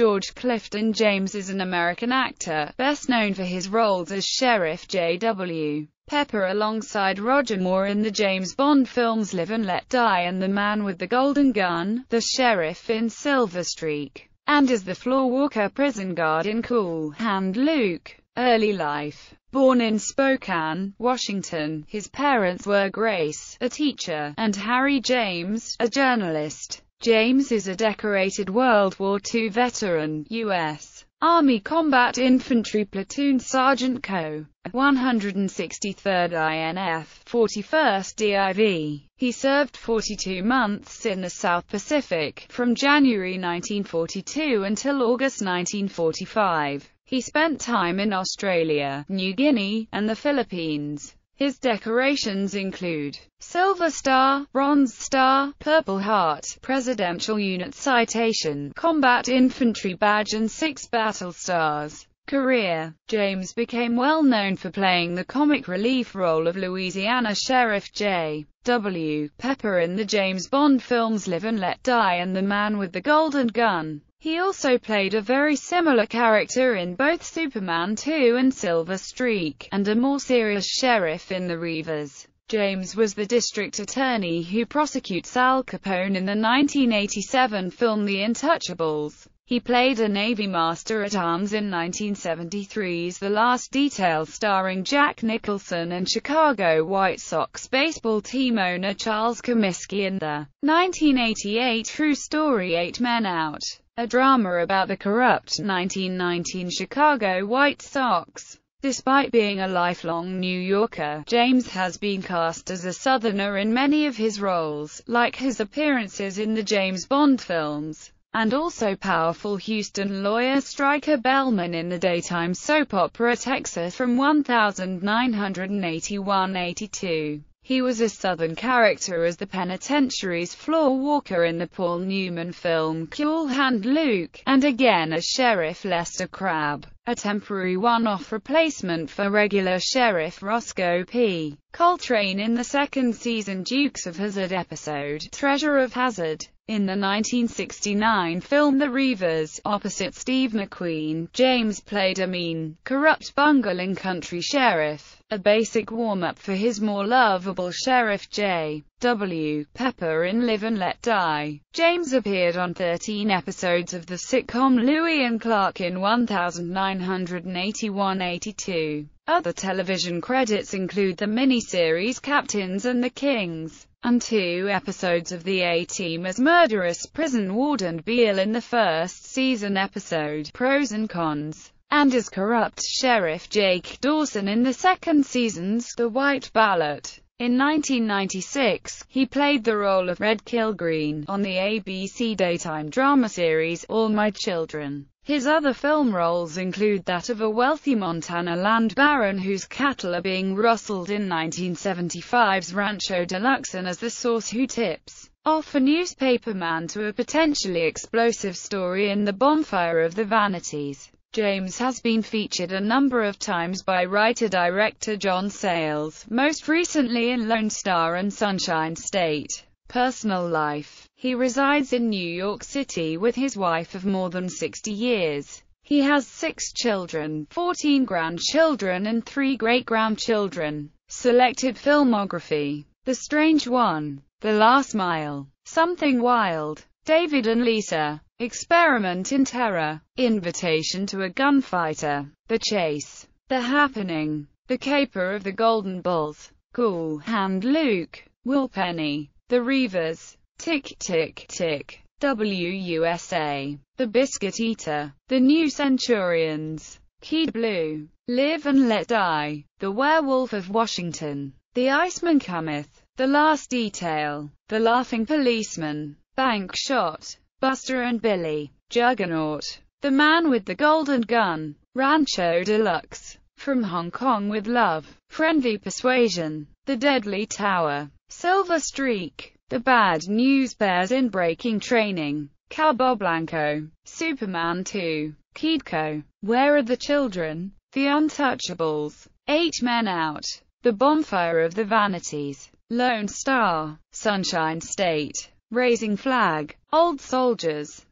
George Clifton James is an American actor, best known for his roles as Sheriff J.W. Pepper alongside Roger Moore in the James Bond films Live and Let Die and The Man with the Golden Gun, the sheriff in Silver Streak, and as the floorwalker prison guard in Cool Hand Luke. Early life Born in Spokane, Washington, his parents were Grace, a teacher, and Harry James, a journalist. James is a decorated World War II veteran, U.S. Army Combat Infantry Platoon Sergeant Co. 163rd INF, 41st DIV. He served 42 months in the South Pacific, from January 1942 until August 1945. He spent time in Australia, New Guinea, and the Philippines. His decorations include Silver Star, Bronze Star, Purple Heart, Presidential Unit Citation, Combat Infantry Badge and six Battle Stars. Career James became well known for playing the comic relief role of Louisiana Sheriff J. W. Pepper in the James Bond films Live and Let Die and The Man with the Golden Gun. He also played a very similar character in both Superman 2 and Silver Streak, and a more serious sheriff in The Reivers. James was the district attorney who prosecutes Al Capone in the 1987 film The Untouchables. He played a Navy Master-at-Arms in 1973's The Last Detail starring Jack Nicholson and Chicago White Sox baseball team owner Charles Comiskey in the 1988 true story Eight Men Out a drama about the corrupt 1919 Chicago White Sox. Despite being a lifelong New Yorker, James has been cast as a Southerner in many of his roles, like his appearances in the James Bond films, and also powerful Houston lawyer Stryker Bellman in the daytime soap opera Texas from 1981-82. He was a Southern character as the penitentiary's floor walker in the Paul Newman film Cool Hand Luke, and again as Sheriff Lester Crabb, a temporary one-off replacement for regular Sheriff Roscoe P. Coltrane in the second season Dukes of Hazzard episode Treasure of Hazzard. In the 1969 film The Reivers, opposite Steve McQueen, James played a mean, corrupt bungling country sheriff a basic warm-up for his more lovable Sheriff J. W. Pepper in Live and Let Die. James appeared on 13 episodes of the sitcom Lewis and Clark in 1981-82. Other television credits include the miniseries Captains and the Kings, and two episodes of the A-Team as murderous prison warden Beale in the first season episode, Pros and Cons and as corrupt Sheriff Jake Dawson in the second season's The White Ballot. In 1996, he played the role of Red Kilgreen on the ABC daytime drama series All My Children. His other film roles include that of a wealthy Montana land baron whose cattle are being rustled in 1975's Rancho Deluxe and as the source who tips off a newspaperman to a potentially explosive story in The Bonfire of the Vanities. James has been featured a number of times by writer-director John Sayles, most recently in Lone Star and Sunshine State. Personal life He resides in New York City with his wife of more than 60 years. He has six children, 14 grandchildren and three great-grandchildren. Selected filmography The Strange One, The Last Mile, Something Wild, David and Lisa, Experiment in Terror, Invitation to a Gunfighter, The Chase, The Happening, The Caper of the Golden Bulls, Cool Hand Luke, Will Penny, The Reivers, Tick Tick Tick, WUSA, The Biscuit Eater, The New Centurions, Kid Blue, Live and Let Die, The Werewolf of Washington, The Iceman Cometh, The Last Detail, The Laughing Policeman, Bank Shot, Buster and Billy, Juggernaut, The Man with the Golden Gun, Rancho Deluxe, From Hong Kong with Love, Friendly Persuasion, The Deadly Tower, Silver Streak, The Bad News Bears in Breaking Training, Cabo Blanco, Superman 2, Kidco, Where Are the Children, The Untouchables, Eight Men Out, The Bonfire of the Vanities, Lone Star, Sunshine State, Raising Flagg, Old Soldiers,